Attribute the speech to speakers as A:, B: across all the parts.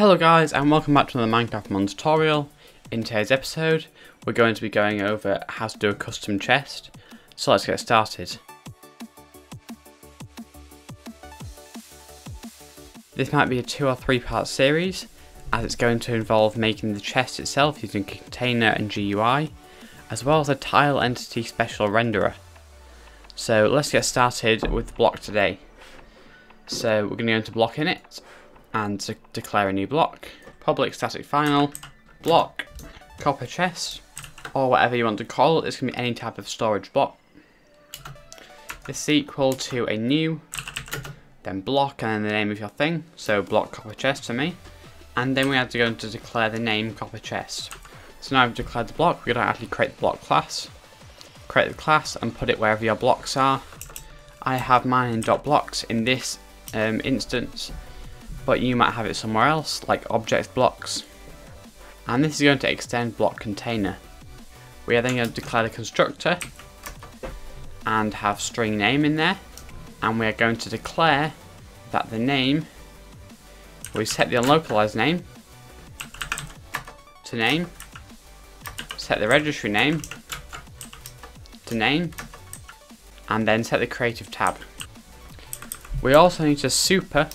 A: Hello guys and welcome back to the Minecraft Mon tutorial. In today's episode we're going to be going over how to do a custom chest. So let's get started. This might be a two or three part series as it's going to involve making the chest itself using container and GUI as well as a tile entity special renderer. So let's get started with the block today. So we're going to go into block init and to declare a new block. Public static final, block, copper chest, or whatever you want to call it. This can be any type of storage block. This is equal to a new, then block, and then the name of your thing. So block copper chest for me. And then we have to go to declare the name copper chest. So now I've declared the block, we're going to actually create the block class. Create the class and put it wherever your blocks are. I have mine in dot blocks in this um, instance but you might have it somewhere else, like object blocks. And this is going to extend block container. We are then going to declare the constructor and have string name in there. And we are going to declare that the name, we set the unlocalized name to name, set the registry name to name, and then set the creative tab. We also need to super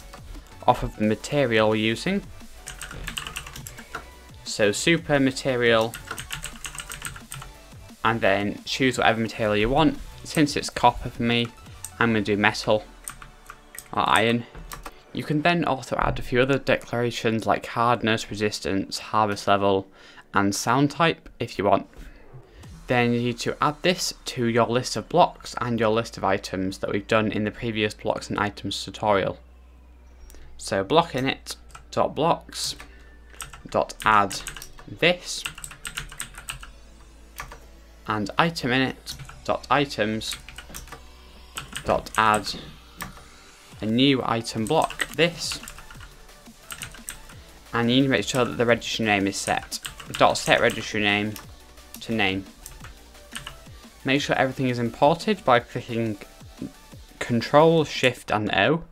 A: off of the material we're using. So super material and then choose whatever material you want. Since it's copper for me, I'm going to do metal or iron. You can then also add a few other declarations like hardness, resistance, harvest level and sound type if you want. Then you need to add this to your list of blocks and your list of items that we've done in the previous blocks and items tutorial. So block init dot blocks dot add this and item init dot items dot add a new item block this. And you need to make sure that the registry name is set dot set registry name to name. Make sure everything is imported by clicking control shift and O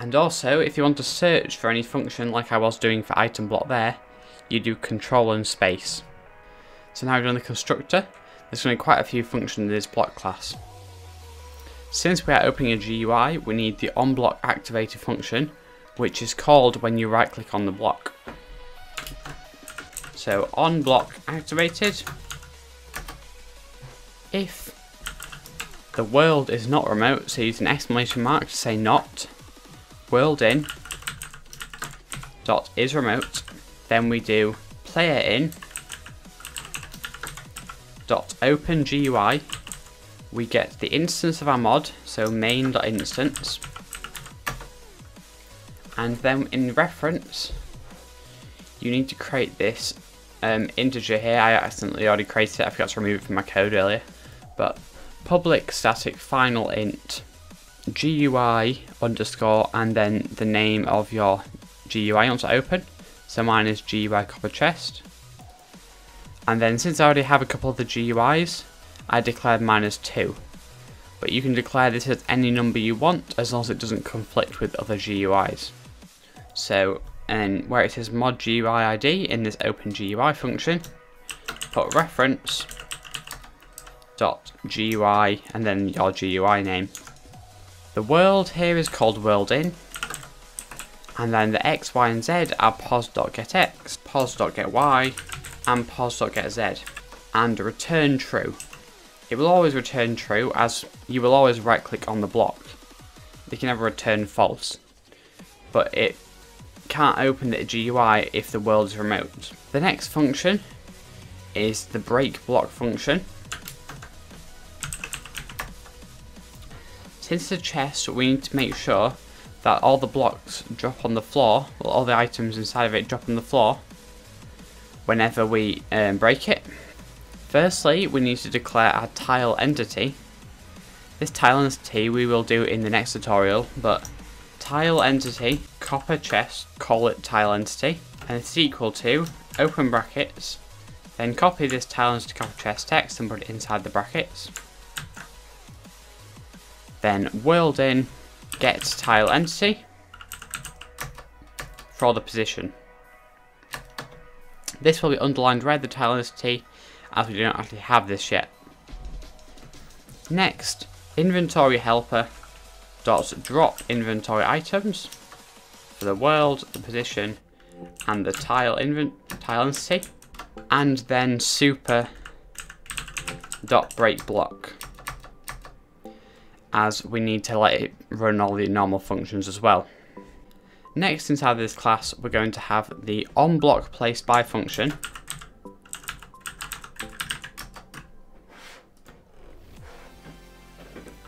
A: and also, if you want to search for any function like I was doing for item block there, you do control and space. So now we've done the constructor, there's going to be quite a few functions in this block class. Since we are opening a GUI, we need the onBlock activated function, which is called when you right click on the block. So onBlock activated, if the world is not remote, so use an exclamation mark to say not, world in dot is remote. Then we do player in dot open GUI we get the instance of our mod so main dot instance. And then in reference you need to create this um, integer here. I accidentally already created it. I forgot to remove it from my code earlier. But public static final int GUI underscore and then the name of your GUI want to open. So mine is GUI copper chest. And then since I already have a couple of the GUIs, I declared mine as 2. But you can declare this as any number you want as long as it doesn't conflict with other GUIs. So, and where it says mod GUI ID in this open GUI function, put reference dot GUI and then your GUI name. The world here is called world in. And then the x, y, and z are pos.getx, pos.gety, and pos.getz. And return true. It will always return true as you will always right click on the block. They can never return false. But it can't open the GUI if the world is remote. The next function is the break block function. Since it's a chest, we need to make sure that all the blocks drop on the floor, well, all the items inside of it drop on the floor whenever we um, break it. Firstly, we need to declare our tile entity. This tile entity we will do in the next tutorial, but tile entity, copper chest, call it tile entity, and it's equal to, open brackets, then copy this tile entity copper chest text and put it inside the brackets. Then world in get tile entity for the position. This will be underlined red, the tile entity, as we do not actually have this yet. Next, inventory helper dot drop inventory items for the world, the position, and the tile invent tile entity, and then super dot break block as we need to let it run all the normal functions as well. Next inside this class we're going to have the onBlock placed by function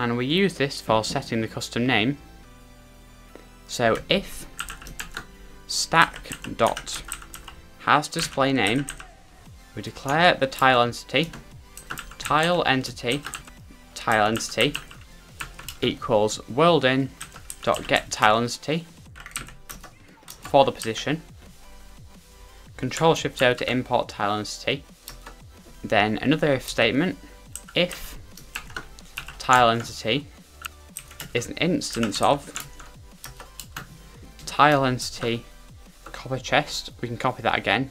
A: and we use this for setting the custom name so if stack dot has display name we declare the tile entity tile entity tile entity equals world in dot get tile entity for the position. Control Shift O to import tile entity. Then another if statement. If tile entity is an instance of tile entity copper chest, we can copy that again.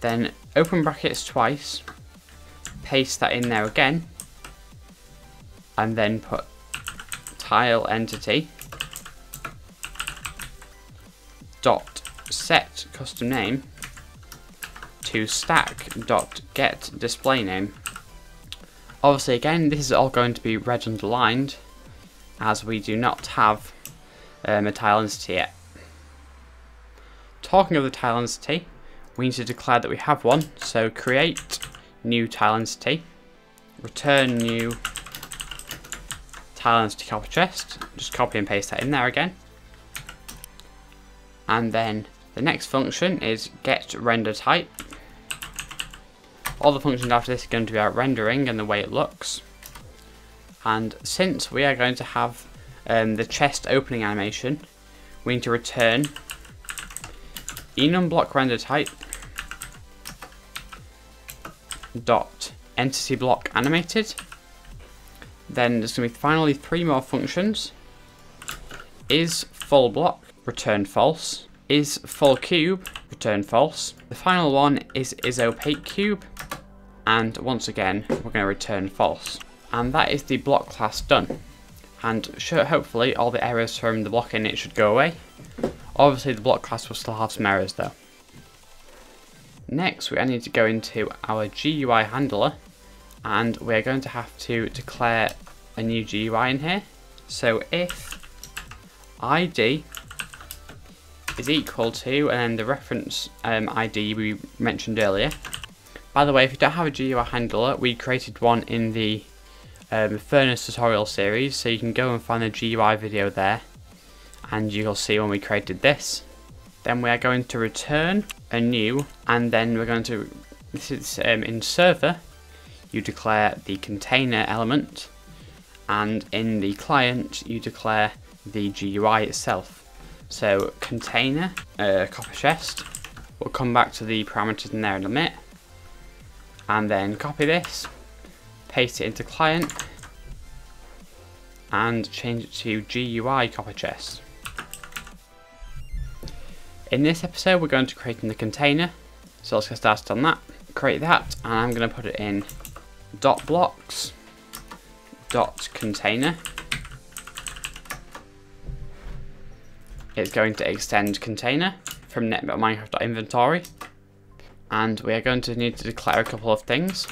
A: Then open brackets twice, paste that in there again, and then put tile entity dot set custom name to stack dot get display name. Obviously again this is all going to be red underlined as we do not have um, a tile entity yet. Talking of the tile entity, we need to declare that we have one, so create new tile entity, return new tile entity copper chest, just copy and paste that in there again. And then the next function is get render type. All the functions after this are going to be about rendering and the way it looks. And since we are going to have um, the chest opening animation, we need to return enum block render type dot entity block animated then there's going to be finally three more functions. Is full block, return false. Is full cube, return false. The final one is is opaque cube. And once again, we're going to return false. And that is the block class done. And sure, hopefully all the errors from the block init should go away. Obviously the block class will still have some errors though. Next, we need to go into our GUI handler and we're going to have to declare a new GUI in here. So if ID is equal to, and the reference um, ID we mentioned earlier. By the way, if you don't have a GUI handler, we created one in the um, Furnace tutorial series, so you can go and find the GUI video there, and you'll see when we created this. Then we are going to return a new, and then we're going to, this is um, in server, you declare the container element and in the client you declare the GUI itself. So container, uh, copper chest, we'll come back to the parameters in there in a minute and then copy this, paste it into client and change it to GUI copper chest. In this episode we're going to create in the container, so let's get started on that. Create that and I'm going to put it in dot blocks dot container. It's going to extend container from net.minecraft.inventory and we are going to need to declare a couple of things.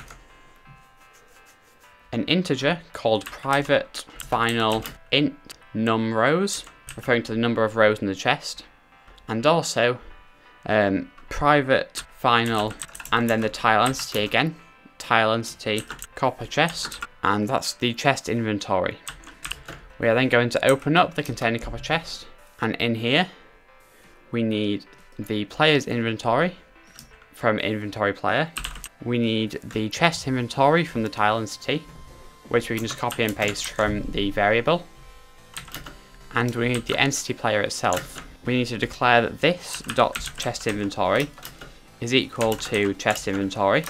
A: An integer called private final int num rows referring to the number of rows in the chest. And also um, private final and then the tile entity again. Tile entity copper chest, and that's the chest inventory. We are then going to open up the container copper chest, and in here we need the player's inventory from inventory player. We need the chest inventory from the tile entity, which we can just copy and paste from the variable. And we need the entity player itself. We need to declare that this dot chest inventory is equal to chest inventory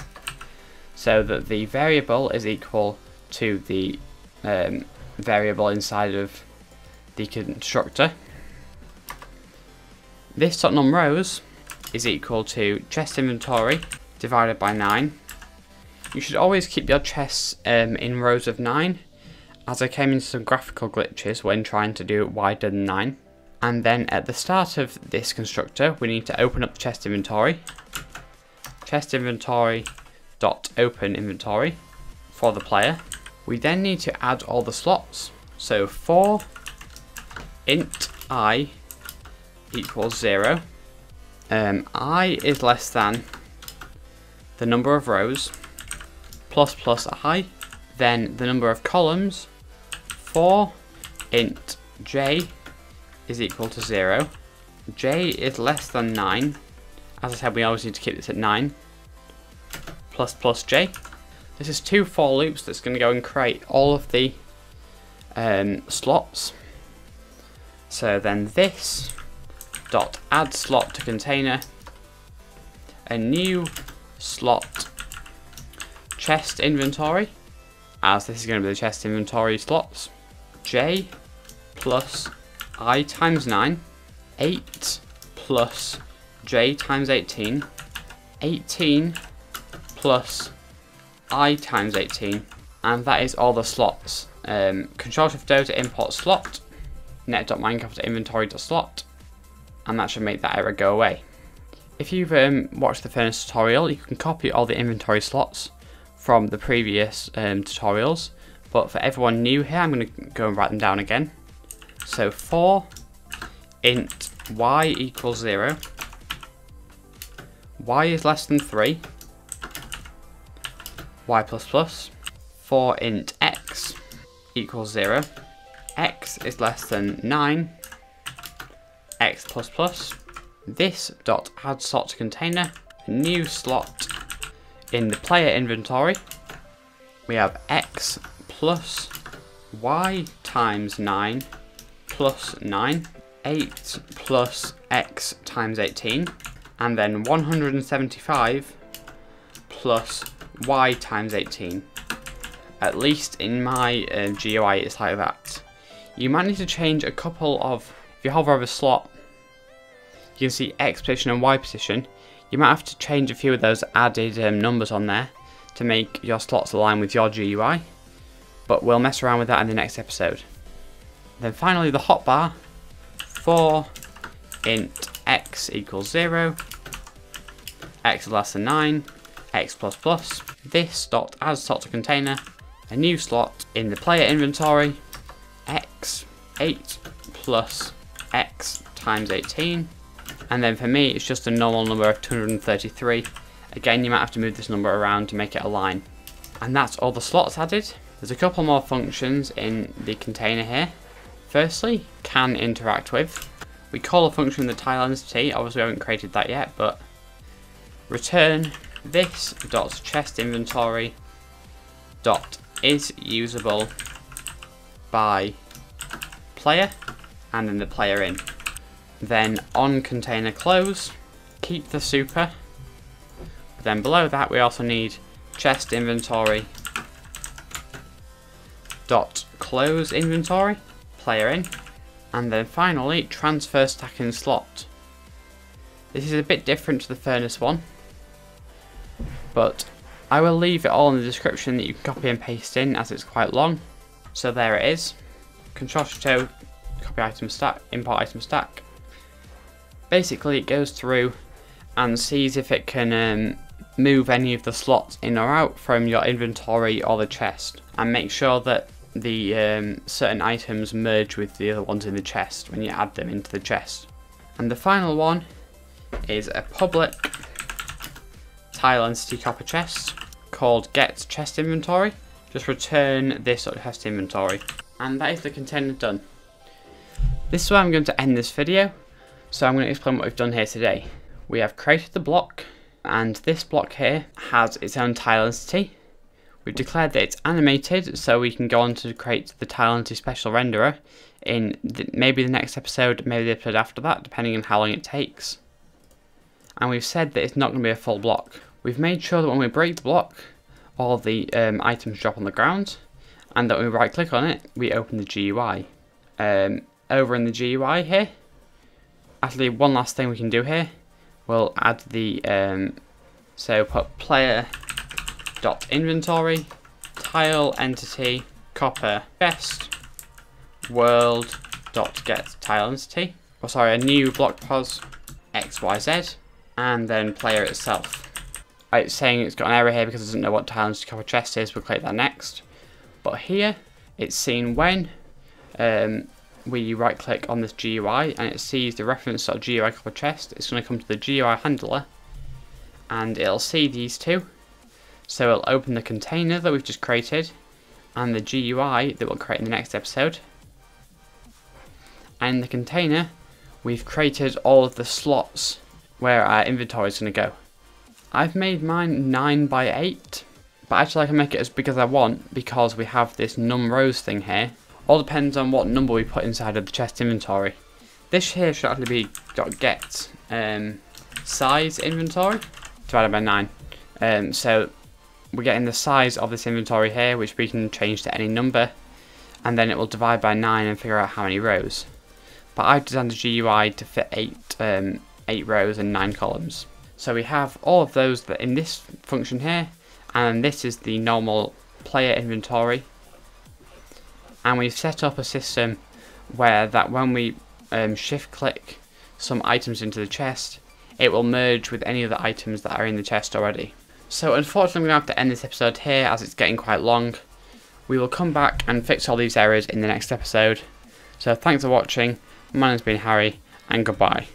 A: so that the variable is equal to the um, variable inside of the constructor. This num rows is equal to chest inventory divided by 9. You should always keep your chests um, in rows of 9 as I came into some graphical glitches when trying to do it wider than 9. And then at the start of this constructor, we need to open up the chest inventory. Chest inventory dot open inventory for the player. We then need to add all the slots. So for int i equals 0, um, i is less than the number of rows plus plus i, then the number of columns for int j is equal to 0. j is less than 9. As I said, we always need to keep this at 9. Plus plus j. This is two for loops that's going to go and create all of the um, slots. So then this dot add slot to container a new slot chest inventory as this is going to be the chest inventory slots j plus i times 9, 8 plus j times 18, 18 plus i times 18, and that is all the slots. Um, Control Shift O to import slot, net.minecraft inventory.slot, and that should make that error go away. If you've um, watched the furnace tutorial, you can copy all the inventory slots from the previous um, tutorials, but for everyone new here, I'm going to go and write them down again. So for int y equals 0, y is less than 3, y plus plus, for int x equals 0, x is less than 9, x plus plus, this dot add slot container, new slot in the player inventory, we have x plus y times 9 plus 9, 8 plus x times 18, and then 175 plus y times 18. At least in my uh, GUI it's like that. You might need to change a couple of, if you hover over a slot, you can see X position and Y position. You might have to change a few of those added um, numbers on there to make your slots align with your GUI. But we'll mess around with that in the next episode. Then finally the hotbar for int x equals 0, x less than 9, x plus plus. This dot as slot to container, a new slot in the player inventory, x 8 plus x times 18. And then for me, it's just a normal number of 233. Again, you might have to move this number around to make it align. And that's all the slots added. There's a couple more functions in the container here. Firstly, can interact with. We call a function the tile entity, obviously we haven't created that yet, but return this dot chest inventory dot is usable by player and then the player in. Then on container close, keep the super. Then below that we also need chest inventory dot close inventory player in. And then finally, transfer stack in slot. This is a bit different to the furnace one, but I will leave it all in the description that you can copy and paste in as it's quite long. So there it is. Control Shift copy item stack, import item stack. Basically it goes through and sees if it can um, move any of the slots in or out from your inventory or the chest and make sure that the um, certain items merge with the other ones in the chest when you add them into the chest. And the final one is a public tile entity copper chest called get chest inventory. Just return this chest inventory. And that is the container done. This is where I'm going to end this video. So I'm going to explain what we've done here today. We have created the block and this block here has its own tile entity We've declared that it's animated, so we can go on to create the tile entity special renderer in the, maybe the next episode, maybe the episode after that, depending on how long it takes. And we've said that it's not going to be a full block. We've made sure that when we break the block, all the um, items drop on the ground, and that when we right click on it, we open the GUI. Um, over in the GUI here, actually one last thing we can do here. We'll add the um, so put player dot inventory tile entity copper chest world dot get tile entity. Oh, sorry, a new block pos xyz and then player itself. It's saying it's got an error here because it doesn't know what entity copper chest is. We'll click that next. But here it's seen when um, we right click on this GUI and it sees the reference.gui copper chest. It's going to come to the GUI handler and it'll see these two. So it'll open the container that we've just created and the GUI that we'll create in the next episode. And in the container, we've created all of the slots where our inventory is going to go. I've made mine 9 by 8 but actually I can make it as big as I want because we have this num rows thing here. All depends on what number we put inside of the chest inventory. This here should actually be .get um, size inventory divided by 9. Um, so we're getting the size of this inventory here which we can change to any number and then it will divide by 9 and figure out how many rows. But I've designed the GUI to fit 8, um, 8 rows and 9 columns. So we have all of those that in this function here and this is the normal player inventory and we've set up a system where that when we um, shift click some items into the chest it will merge with any of the items that are in the chest already. So unfortunately I'm going to have to end this episode here as it's getting quite long. We will come back and fix all these errors in the next episode. So thanks for watching, my name's been Harry and goodbye.